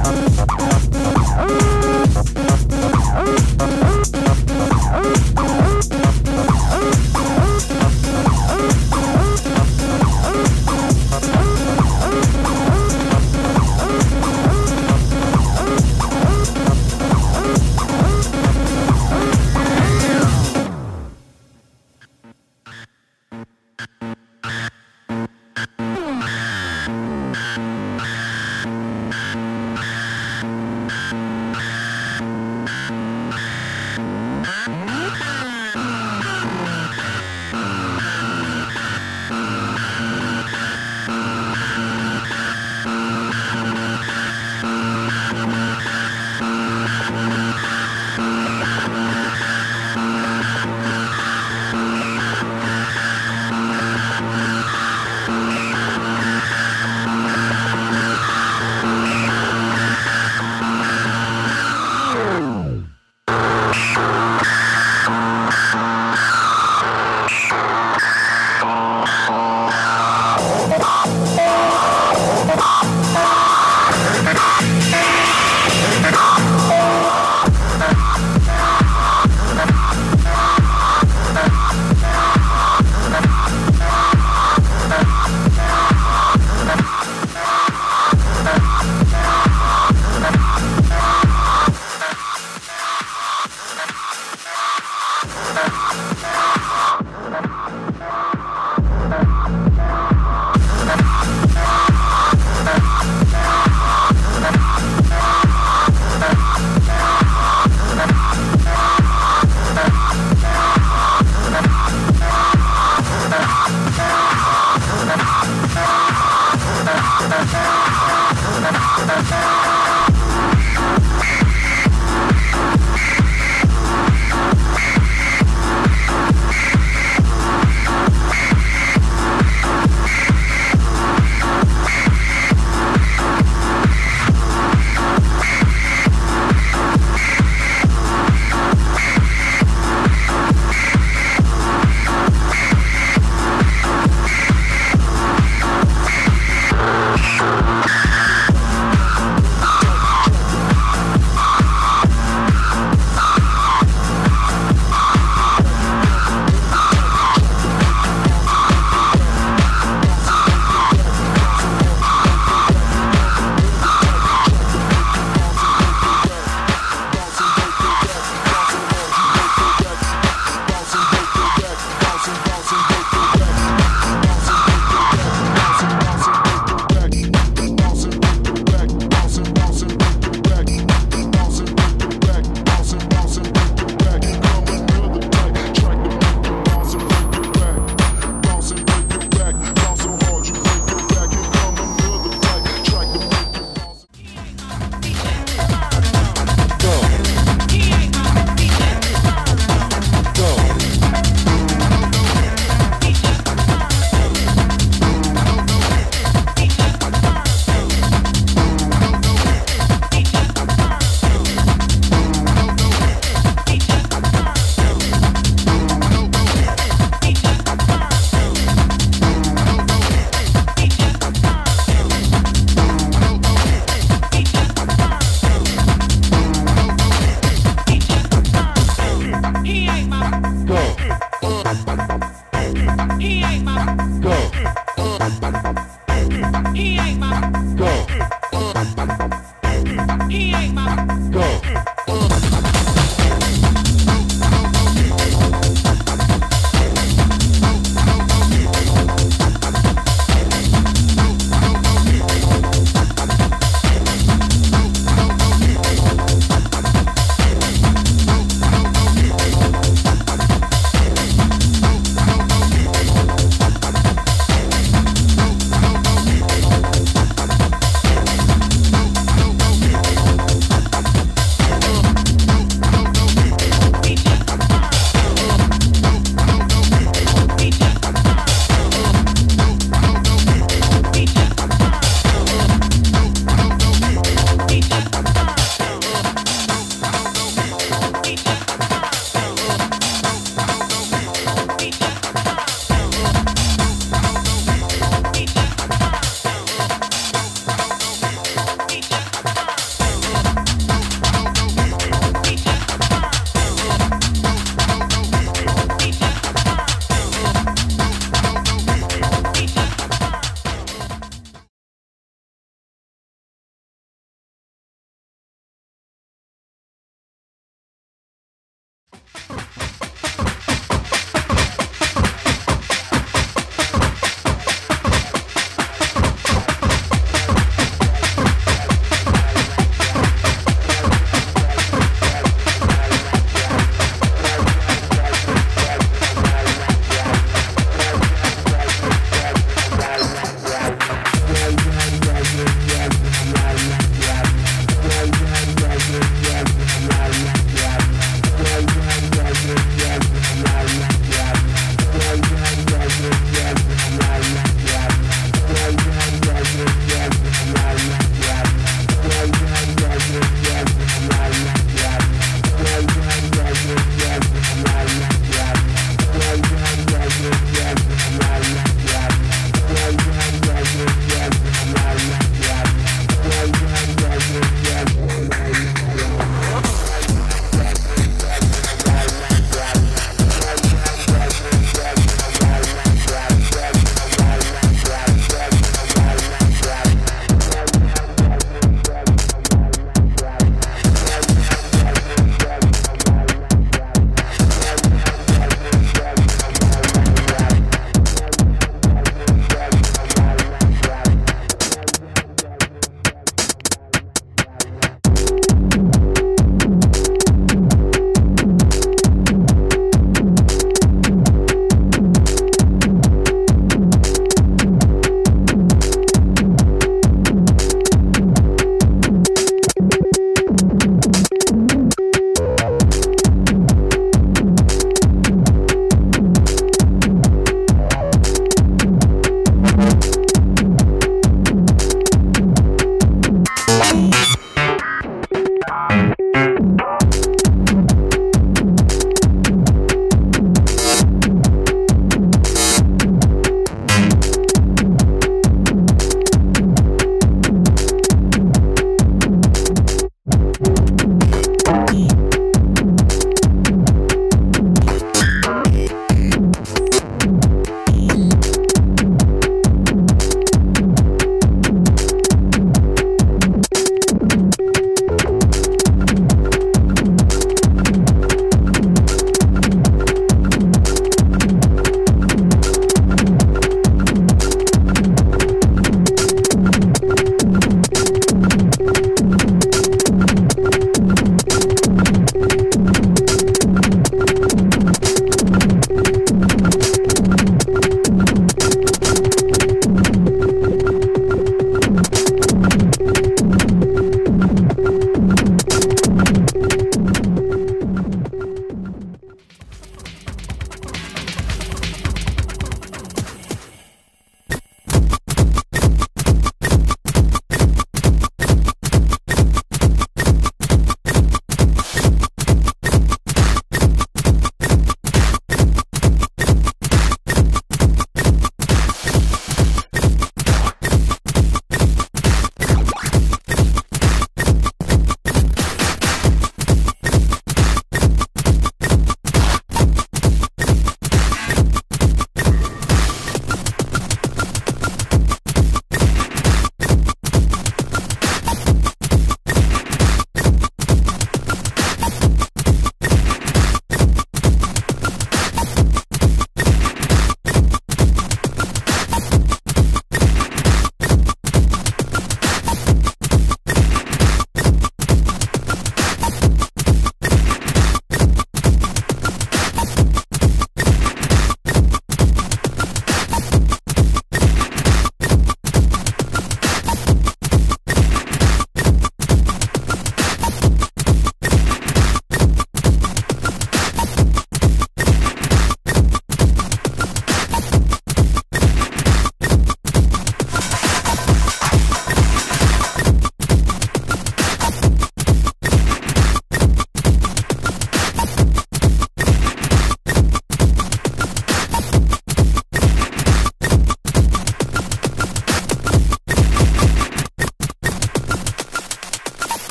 Oh,